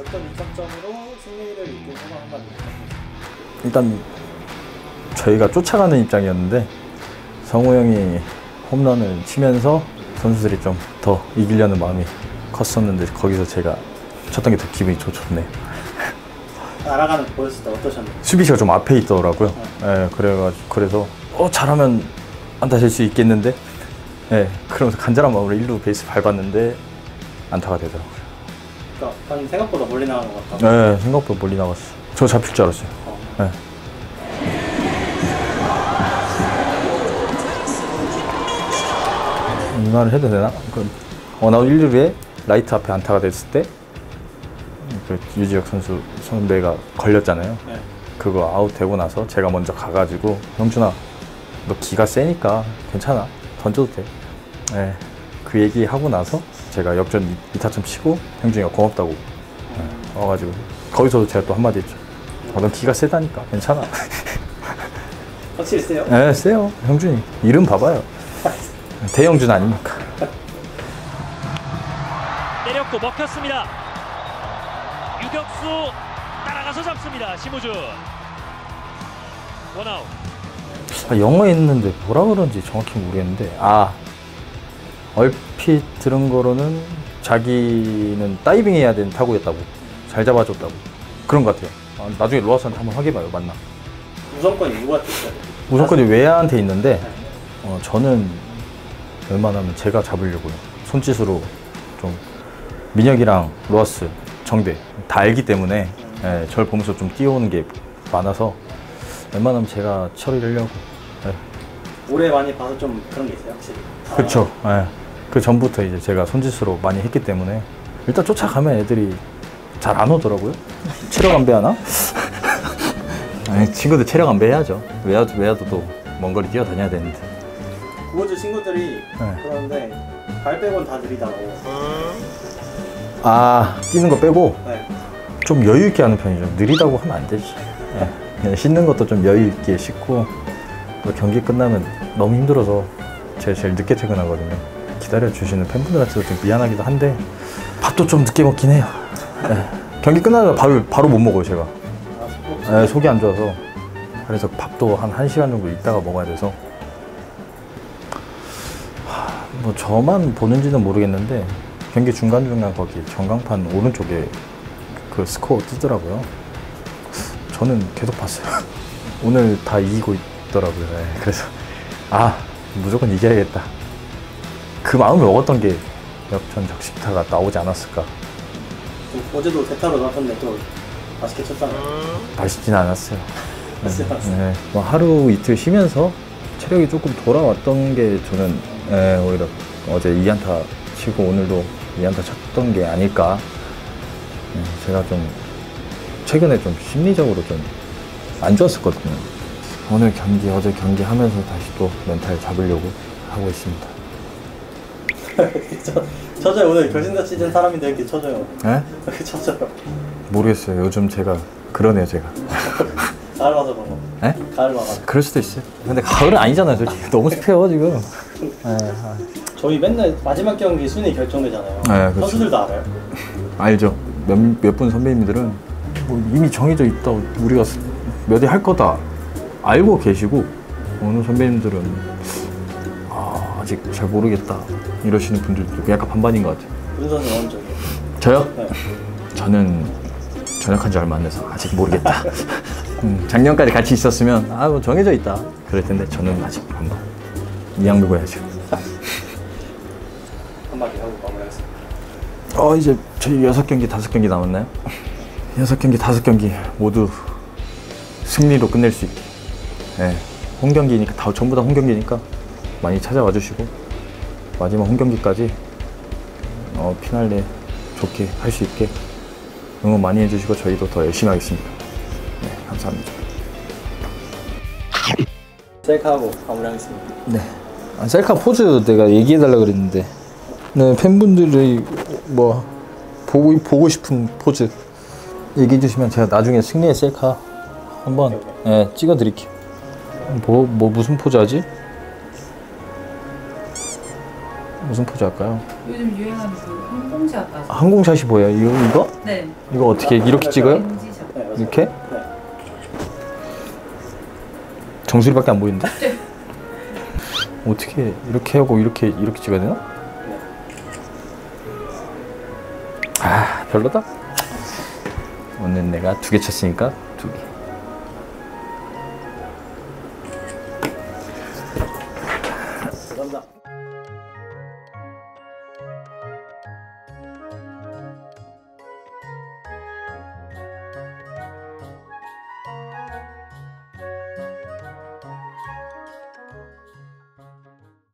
어떤 이점점으로 승리를 한마디 부탁드립니다. 일단 저희가 쫓아가는 입장이었는데 성우 형이 홈런을 치면서 선수들이 좀 더 이기려는 마음이 컸었는데 거기서 제가 쳤던 게 더 기분이 좋, 좋네요. 날아가는 거 보였을 때 어떠셨나요? 수비수가 좀 앞에 있더라고요. 예, 그래가지고 그래서 어 잘하면 안타 칠수 있겠는데, 예, 그러면서 간절한 마음으로 1루 베이스 밟았는데 안타가 되더라고요. 방금 생각보다 멀리 나간 것 같다. 예, 생각보다 멀리 나갔어. 저 잡힐 줄 알았어요. 어. 예. 이 말을 해도 되나? 그 one out 1루에 라이트 앞에 안타가 됐을 때, 그 유지혁 선수 선배가 걸렸잖아요. 네. 그거 아웃 되고 나서 제가 먼저 가가지고 형준아 너 기가 세니까 괜찮아 던져도 돼. 네. 그 얘기 하고 나서 제가 역전 이- 이타점 치고 형준이가 고맙다고 네, 와가지고 거기서도 제가 또 한마디 했죠. 어, 넌 기가 세다니까 괜찮아. 확실히 세요? 네, 세요 형준이 이름 봐봐요. 대형준 아닙니까? 때렸고 먹혔습니다. 유격수 따라가서 잡습니다. 심우준. One out. 아, 영어에 있는데 뭐라 그런지 정확히 모르겠는데 아 얼핏 들은 거로는 자기는 다이빙 해야 되는 타구였다고 잘 잡아줬다고. 그런 것 같아요. 아, 나중에 로하스한테 한번 확인해봐요 맞나. 우선권이 누구한테 있어요? 우선권이 외야한테 있는데 어, 저는 웬만하면 제가 잡으려고요. 손짓으로 좀 민혁이랑 로하스 정대 다 알기 때문에 예, 절 보면서 좀 뛰어오는 게 많아서 웬만하면 제가 처리를 하려고. 예. 올해 많이 봐서 좀 그런 게 있어요, 확실히. 그렇죠. 예. 그 전부터 이제 제가 손짓으로 많이 했기 때문에 일단 쫓아가면 애들이 잘 안 오더라고요. 체력 안배 하나? 아니, 친구들 체력 안배 해야죠. 외야도 외야도 또 먼 거리 뛰어다녀야 되는데. 구호주 친구들이 네. 그러는데 발 빼곤 다 느리다고. 아 뛰는 거 빼고 네. 좀 여유 있게 하는 편이죠. 느리다고 하면 안 되지. 예. 그냥 씻는 것도 좀 여유 있게 씻고 또 경기 끝나면 너무 힘들어서 제가 제일 늦게 퇴근하거든요. 기다려 주시는 팬분들한테도 좀 미안하기도 한데 밥도 좀 늦게 먹긴 해요. 예. 경기 끝나면 바로 바로 못 먹어요 제가. 아, 속- 예, 속이 안 좋아서 그래서 밥도 한 1시간 정도 있다가 먹어야 돼서 하, 뭐 저만 보는지는 모르겠는데 경기 중간중간 거기 전광판 오른쪽에 그 스코어 뜨더라고요 저는 계속 봤어요 오늘 다 이기고 있더라고요 예, 그래서 아 무조건 이겨야겠다 그 마음을 먹었던 게 역전 적식타가 나오지 않았을까 또 어제도 대타로 나왔는데 또 맛있게 쳤잖아요. 맛있진 않았어요 않았어요. 네, 뭐 하루 이틀 쉬면서 체력이 조금 돌아왔던 게 저는 예, 오히려 어제 2안타 치고 오늘도 2안타 쳤던 게 아닐까. 예, 제가 좀 최근에 좀 심리적으로 좀 안 좋았었거든요. 오늘 경기, 어제 경기 하면서 다시 또 멘탈 잡으려고 하고 있습니다. 저, 쳐져요. 오늘 결승전 시즌 사람인데 이렇게 쳐져요. 예? 이렇게 쳐져요. 모르겠어요. 요즘 제가 그러네요, 제가. 가을 와서 그런 거. 예? 가을 와가지고. 그럴 수도 있어요. 근데 가을은 아니잖아요, 솔직히. 너무 습해요, 지금. 예, 아. 저희 맨날 마지막 경기 순위 결정되잖아요. 네, 그렇죠. 선수들도 알아요. 알죠. 몇분 선배님들은 뭐 이미 정해져 있다. 우리가 몇위할 거다. 알고 계시고 어느 선배님들은 아, 아직 잘 모르겠다. 이러시는 분들도 약간 반반인 것 같아요. 저요? 네. 저는 전역한 지 얼마 안 돼서 아직 모르겠다. 음, 작년까지 같이 있었으면 아, 뭐 정해져 있다. 그럴 텐데 저는 아직 반반. 이양 누구야죠. 한마디 하고 마무리하겠습니다. 어 이제 저희 여섯 경기 다섯 경기 남았나요? 여섯 경기 다섯 경기 모두 승리로 끝낼 수 있게. 네. 홈 경기니까 다 전부 다 홈 경기니까 많이 찾아와 주시고 마지막 홈 경기까지 어, 피날레 좋게 할 수 있게 응원 많이 해주시고 저희도 더 열심히 하겠습니다. 네, 감사합니다. 셀카하고 마무리하겠습니다. 네. 아, 셀카 포즈 내가 얘기해달라 그랬는데. 네, 팬분들이 뭐 보고 보고 싶은 포즈 얘기해 주시면 제가 나중에 승리의 셀카 한번 예, 찍어드릴게요. 뭐, 뭐 무슨 포즈 하지? 무슨 포즈 할까요? 요즘 유행하는 그 항공샷 아세요? 항공샷이 뭐예요? 이거 이거? 네. 이거 어떻게 이렇게 찍어요? 네. 이렇게? 네. 정수리밖에 안 보이는데? 어떻게 이렇게 하고 이렇게 이렇게 찍어야 되나? 아 별로다. 오늘 내가 두 개 쳤으니까